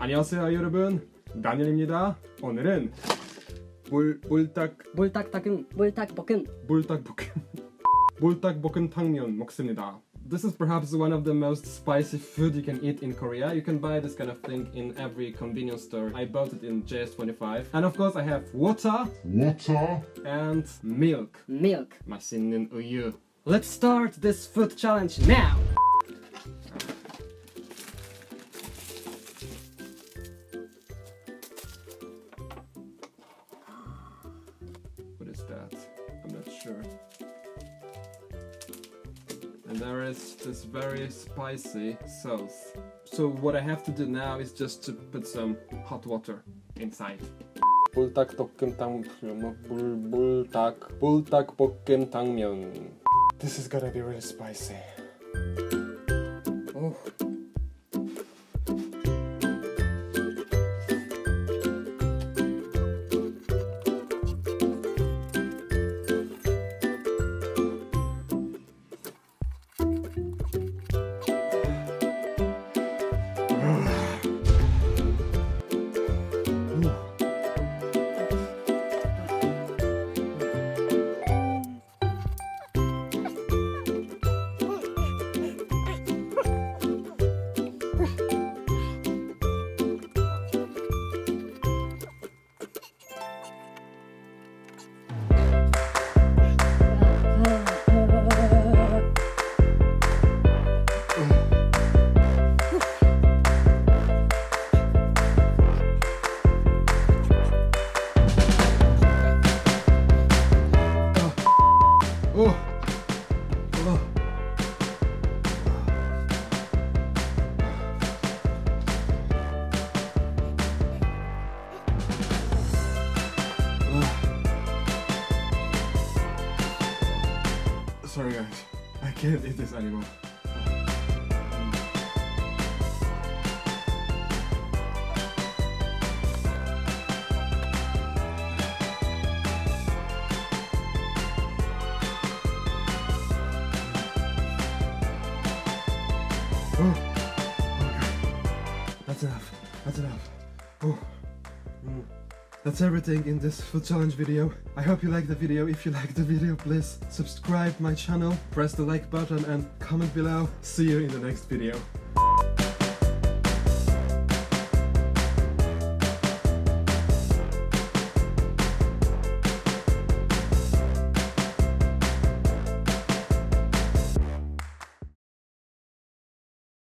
안녕하세요 여러분. 다니엘입니다. 오늘은 물, 물닭. 몰딱닭은 몰딱볶음. 물닭볶음. 물닭볶음 탕면 먹습니다 This is perhaps one of the most spicy food you can eat in Korea. You can buy this kind of thing in every convenience store. I bought it in GS25. And of course I have water. Water. And milk. Milk. 맛있는 우유. Let's start this food challenge now! What is that? And there is this very spicy sauce. So what I have to do now is just to put some hot water inside. 불닭볶음탕면 물 불닭 불닭볶음탕면. This is gonna be really spicy. Oh. Oh. Sorry guys, I can't eat this anymore. That's enough. That's enough. Oh. Mm. That's everything in this food challenge video. I hope you liked the video. If you liked the video, please subscribe my channel, press the like button and comment below. See you in the next video.